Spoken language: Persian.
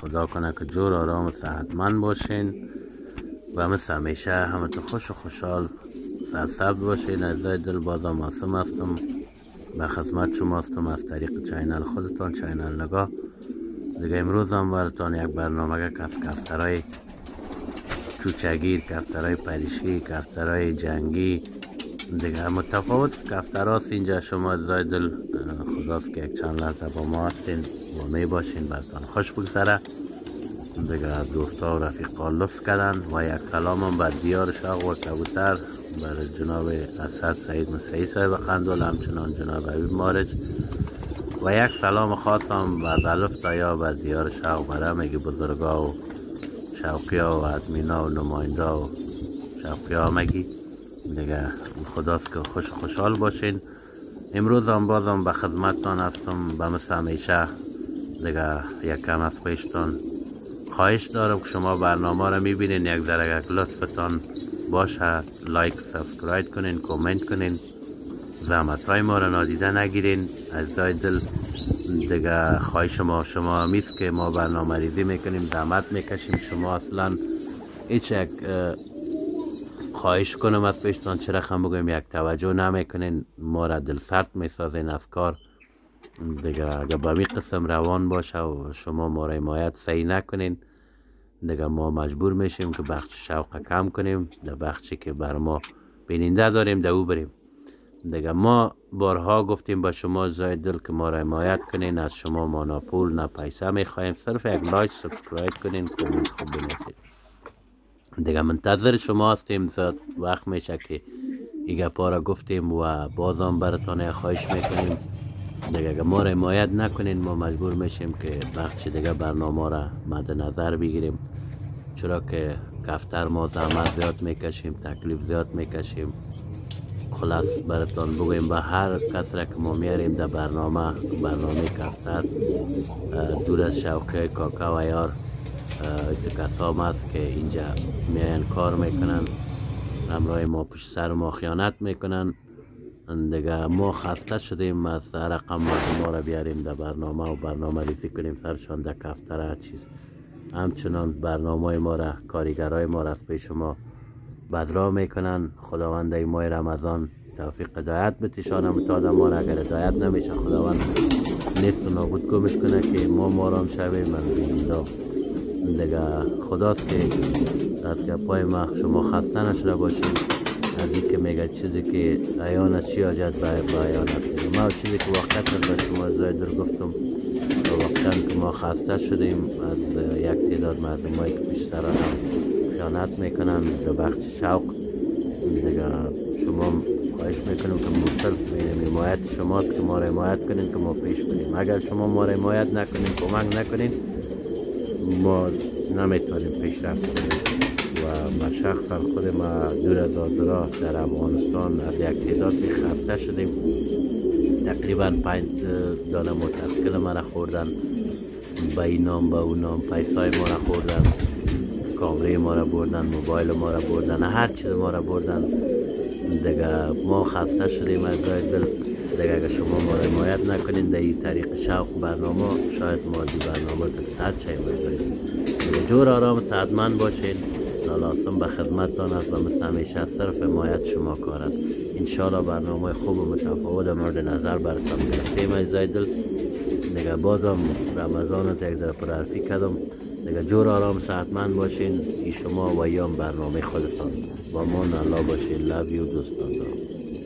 خدا کنه که جور آرام و صحتمند باشین. و مثل همیشه تو خوش و خوشحال. سرسبز باشین از دل بازا ماسم هستم. به خدمت شما هستم از طریق channel خودتان channel نگاه. دیگه امروز هم براتان یک برنامه کف کفترهای چوچگیر کفترهای پریشی کفترهای جنگی دیگه متفاوت کفتراست. اینجا شما از دل خداست که یک چند لحظه با ما هستین و می باشین برتان خوش بگذره. دیگه دوستا و رفیقا لطف کردن و یک سلام هم بر دیار شاق و کبوتر بر جناب اسد سعید مسیحی صاحب خندول همچنان جناب عبیب مارج. و یک سلام خاصم بر دلف یا بر دیار شاق بر همگی بزرگا و شوقی و ادمینا و نماینده و شوقی همگی دیگه خداست که خوش خوشحال باشین. امروز هم بازم به خدمتتان هستم. به مثل همیشه دیگه یک کم از پیشتان خواهش دارم که شما برنامه را می‌بینین. یک ذره لطفتان باشه. like subscribe کنین کامنت کنین. زحمت های ما را نادیده نگیرین. از دای دل دیگه خواهش ما شما میست که ما برنامه ریزی می‌کنیم زحمت می‌کشیم. شما اصلا هیچ یک خواهش کنم از پیشتان. چرا خم بگویم یک توجه نمی‌کنین. ما را دل سرد می‌سازین افکار دیگه اگه به می قسم روان باشه و شما ما را حمایت صحیح نکنین دیگه ما مجبور میشیم که بخش شوق کم کنیم در بخشی که بر ما بیننده داریم در او بریم. دیگه ما بارها گفتیم با شما زای دل که ما را حمایت کنین از شما ما نه پول نه پیسه می‌خوایم صرف یک like subscribe کنین کامنت خوب بنویسید دیگه منتظر شما هستیم زاد وقت میشه که ایگه پارا گفتیم و بازم براتان خواهش می‌کنیم. دیگه اگه ما را حمایت نکنین ما مجبور میشیم که بخش دیگه برنامه را مد نظر بگیریم. چرا که کفتر ما زحمت زیاد می‌کشیم تکلیف زیاد می‌کشیم. خلاص براتان بگویم به هر کس را که ما میاریم در برنامه برنامه کفتر دور از شوقی کاکا و یار کسام هست که اینجا میان کار می‌کنن همراه ما پشت سر ما خیانت می‌کنن. دیگه ما خسته شدیم از رقم ما را بیاریم در برنامه و برنامه ریزی کنیم سرشان در کفتر هر چیز. همچنان برنامه ما را کاریگرای ما را از پیش ما بدرا می‌کنن. خداوند ماه رمضان توفیق دایت بتشانم تا ما را. اگر دایت نمیشه خداوند نیست و نابود گمش کنه که ما مارام شویم. من بینیم دیگه خداست که از پای ما شما خسته نشده باشید. که میگه چیزی که است چی آجد به عیان است؟ ما چیزی که وقت به شما زای در گفتم. و وقتا که ما خسته شدیم از یک تعداد مردم هایی که بیشتر هم خیانت می‌کنن به بخش شوق. دیگه شما خواهش می‌کنم که مختلف بینیم حمایت شماست که ما را حمایت کنین که ما پیش کنیم اگر شما ما را حمایت نکنین کمک نکنین ما نمی‌تونیم پیشرفت کنیم. ما شخصا خود ما دور از آزرا در افغانستان از یک تعدادی خسته شدیم. تقریبا پنج دانه متسکل ما را خوردن. به این نام به اون نام پیسای ما را خوردن. کامره ما را بردن موبایل ما را بردن هر چیز ما را بردن. دیگه ما خسته شدیم از دل. دیگه اگر شما ما را حمایت نکنین در این طریق شوق برنامه شاید ما دی برنامه سر چه جور آرام سعدمند باشین. لازم به خدمتتان است و مثل همیشه صرف حمایت شما کار است. انشالله برنامه خوب و متفاوت مورد نظر برتان گرفتیم از دل دیگه بازم رمضان یک در پرحرفی کردم. دیگه جور آرام صحتمند باشین. ای شما و ایام برنامه خودتان. با ما الله باشین. لب یو دوستان. دارم